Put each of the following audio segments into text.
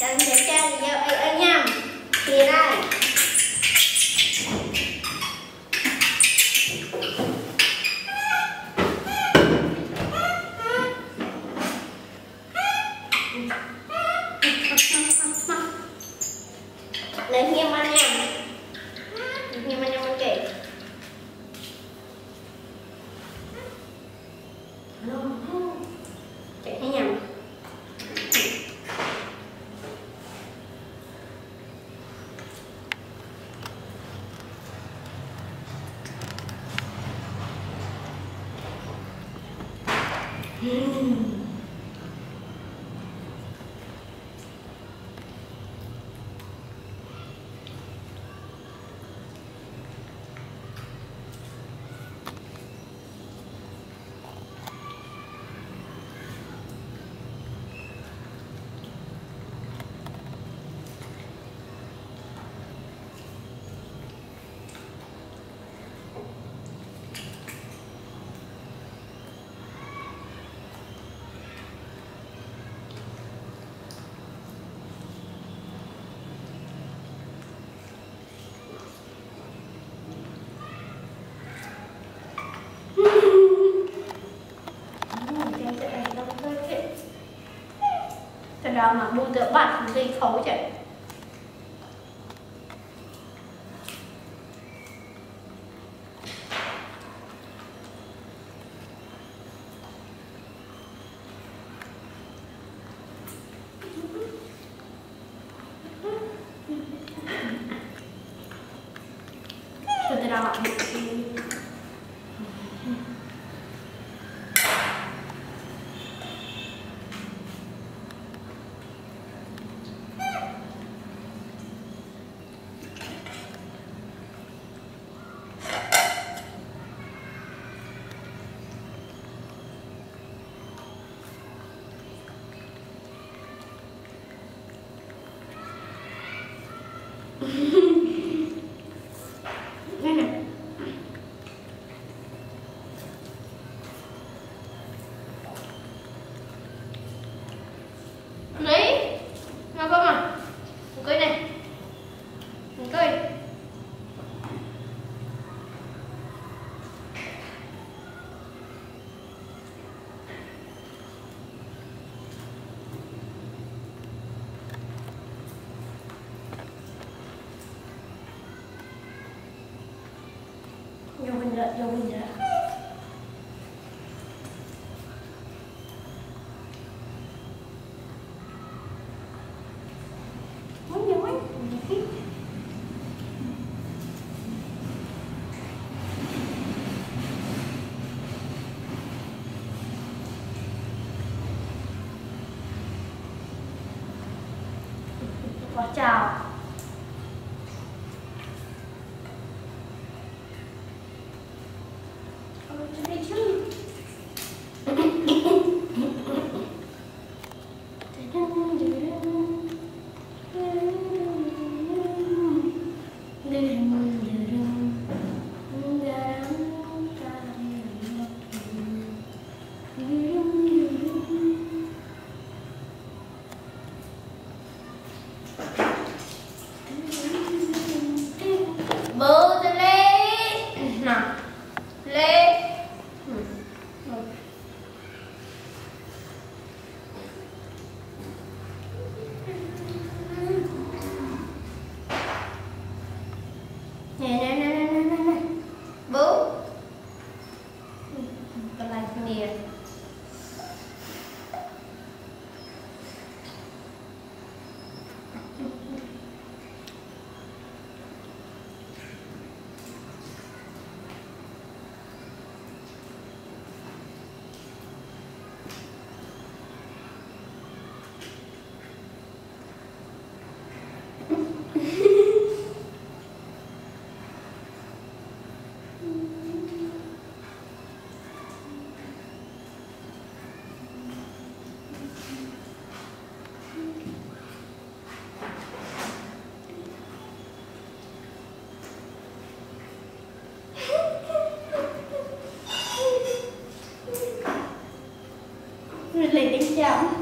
Chân chân thì giờ ấy ấy nhầm Thì đây. Lên nghiêm anh nhầm Nghiêm anh nhầm Mm-hmm. Thật mà mua tựa bạn thì gây khấu chạy Thật ra bạn Đây này Lấy Mà không à Một cây này Một cây Vô yêu mình ra chào. 10 Rồi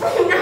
No.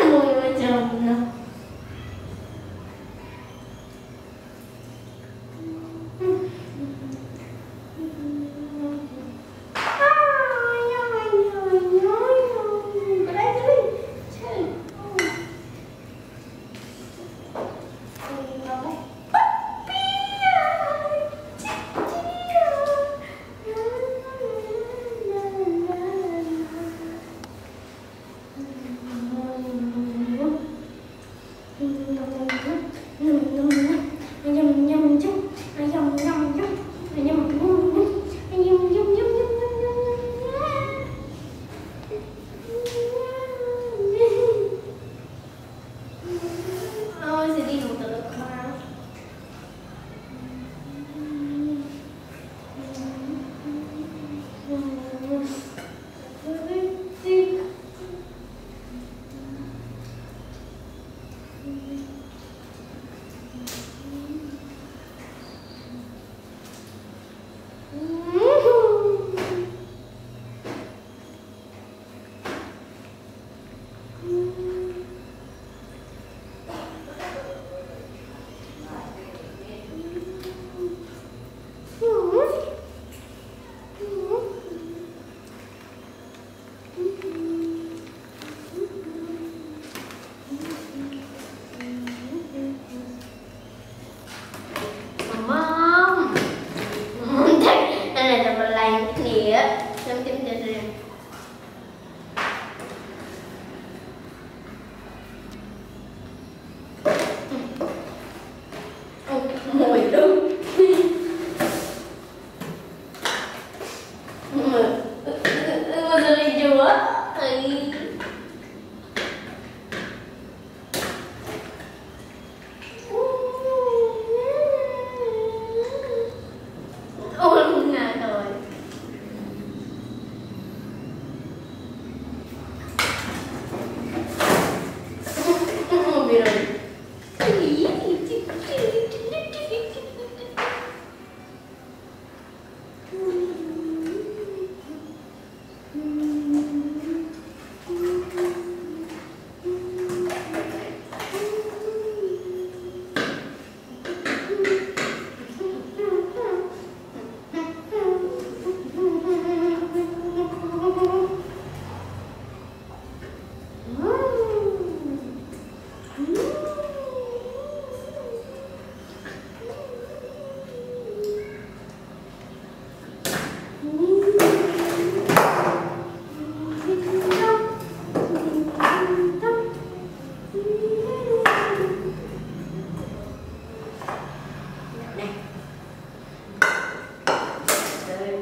Oof.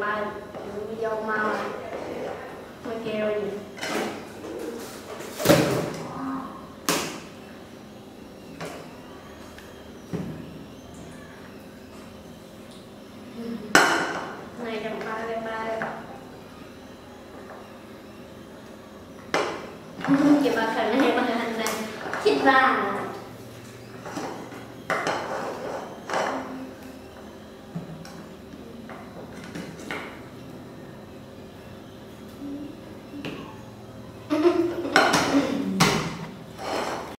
Rồi ba dâu mau. Mới kêu gì này trong ba đây, ba chị bà khẩn này bà hành này? Chết bà